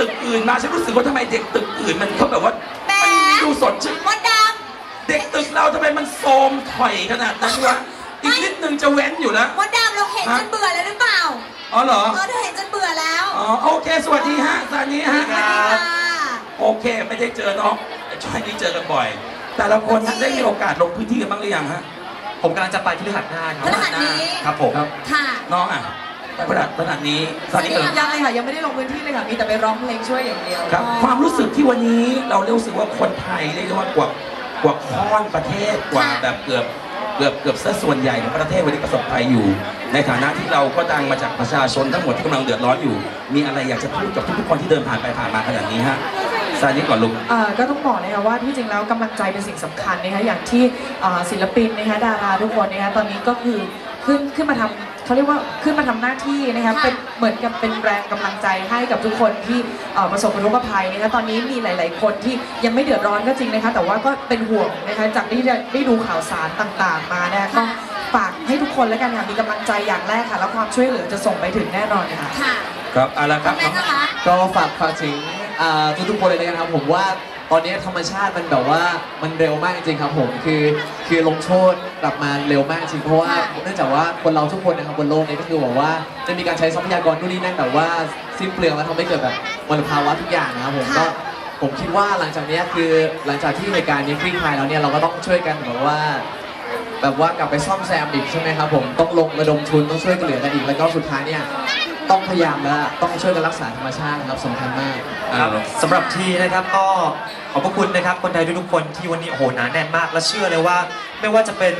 ตึกอื่นมาฉันรู้สึกว่าทำไมเด็กตึกอื่นมันเขาแบบว่าแหม มันดูสดชื่นมดดเด็กตึกเราทำไมมันโทรมถอยขนาดนั้นวะอีกนิดนึงจะเว้นอยู่แล้วำมดดำเราเห็นจนเบื่อแล้วหรือเปล่าอ๋อเหรอเออเธอเห็นจนเบื่อแล้วอ๋อโอเคสวัสดีฮะซานี้ฮะสวัสดีค่ะโอเคไม่ได้เจอน้องช่วยนี้เจอกันบ่อย แต่ละคนฮะได้มีโอกาสลงพื้นที่กันบ้างหรือยังฮะผมกำลังจะไปที่พฤหัสหน้าครับพฤหัสนี้ครับผม ค่ะ น้องอะไป ขนาดขนาดนี้ซานี้เออยังเลยค่ะยังไม่ได้ลงพื้นที่เลยค่ะมีแต่ไปร้องเพลงช่วยอย่างเดียวครับ ความรู้สึกที่วันนี้เรารู้สึกว่าคนไทยเรียกได้ว่ากว่ากว่าค่อนประเทศกว่าแบบเกือบเกือบเกือบซะส่วนใหญ่ของประเทศวันนี้ประสบภัยอยู่ ในฐานะที่เราก็ดังมาจากประชาชนทั้งหมดที่กำลังเดือดร้อนอยู่ มีอะไรอยากจะพูดกับทุกๆคนที่เดินผ่านไปผ่านมาขนาดนี้ฮะซานิก่อนลุงเอ่อก็ต้องบอกนะคะว่าที่จริงแล้วกำลังใจเป็นสิ่งสำคัญนะคะอย่างที่เอ่อศิลปินนะคะดาราทุกคนนะคะตอนนี้ก็คือ ขึ้นขึ้นมาทำเขาเรียกว่าขึ้นมาทำหน้าที่นะคะค่ะเป็นเหมือนกับเป็นแรงกำลังใจให้กับทุกคนที่เอ่อประสบอุทกภัยนะคะตอนนี้มีหลาย ๆ คนที่ยังไม่เดือดร้อนก็จริงนะคะแต่ว่าก็เป็นห่วงนะคะจากที่ได้ได้ดูข่าวสารต่าง ๆ มานะคะก็ฝากให้ทุกคนแล้วกันค่ะมีกำลังใจอย่างแรกค่ะ แล้วความช่วยเหลือจะส่งไปถึงแน่นอนค่ะ ค่ะ ครับเอาละครับแม่นะคะ ก็ฝากฝากถึงอ่าทุกๆคนเลยนะครับผมว่า ตอนนี้ธรรมชาติมันแบบว่ามันเร็วมากจริงๆครับผมคือคือลงโทษกลับมาเร็วมากจริงเพราะว่าค่ะเนื่องจากว่าคนเราทุกคนนะครับบนโลกนี้ก็คือบอกว่าจะมีการใช้ทรัพยากรนู่นนี่นั่นแบบว่าสิ้นเปลืองแล้วทำให้เกิดแบบมลภาวะทุกอย่างนะครับผมค่ะก็ผมคิดว่าหลังจากเนี้ยคือหลังจากที่เหตุการณ์นี้คลี่คลายแล้วเนี่ยเราก็ต้องช่วยกันแบบว่า แบบว่ากลับไปซ่อมแซมอีกใช่ไหมครับผมต้องลงระดมทุนต้องช่วยกันเหลือกันอีกแล้วก็สุดท้ายเนี่ยต้องพยายามแล้วต้องช่วยกันรักษาธรรมชาตินะครับสำคัญมาก ครับสำหรับทีนะครับก็ขอบพระคุณนะครับคนไทยทุกๆคนที่วันนี้โอ้โหหนาแน่นมาก และเชื่อเลยว่า ไม่ว่าจะเป็น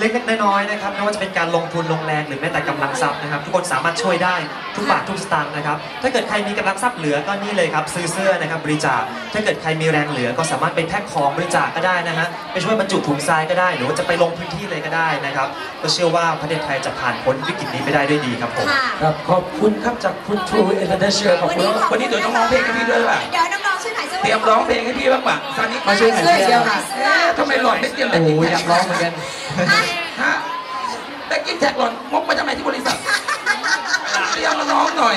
เล็กๆน้อยๆนะครับไม่ว่าจะเป็นการลงทุนลงแรงหรือแม้แต่กำลังทรัพย์นะครับ ทุกคนสามารถช่วยได้ทุกบาททุกสตางค์นะครับ ถ้าเกิดใครมีกำลังทรัพย์เหลือก็นี่เลยครับซื้อเสื้อนะครับบริจาค ถ้าเกิดใครมีแรงเหลือก็สามารถไปแพ็คของบริจาคก็ได้นะฮะไปช่วยบรรจุถุงทรายก็ได้ หรือว่าจะไปลงพื้นที่เลยก็ได้นะครับ ก็เชื่อว่าประเทศไทยจะผ่านพ้นวิกฤตนี้ไปได้ด้วยดีครับผมค่ะครับขอบคุณครับจากคุณทรูเอเ r นเชียขอบคุณครับวันนี้เดี๋ยวต้องร้องเพลงให้พี่ด้วยป่ะเดี๋ยว เสื้อเตรียมร้องเพลงให้พี่บ้างป่ะซานิมาช่วยขายเสื้อเสื้อเดียวค่ะเอ๊ะทำไมหล่อนไม่เตรียมแบโอ้บโหนี้อยากร้องเหมือนกันฮะแต่กินแท็กหล่อนงกมาทำไมที่บริษัทเตรียมมาร้องหน่อย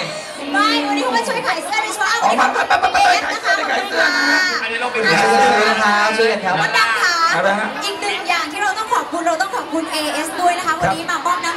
ไม่วันนี้เขามาช่วยขายเสื้อโดยเฉพาะออกมาวันนี้ไปไปไปไปขายเสื้อไปขายเสื้อนะฮะอันนี้เราเป็นช่วยกันนะครับช่วยกันครับมดดำค่ะอะไรฮะอีกหนึ่งอย่างที่เราต้องขอบคุณเราต้องขอบคุณ AS ด้วยนะคะวันนี้มามอบ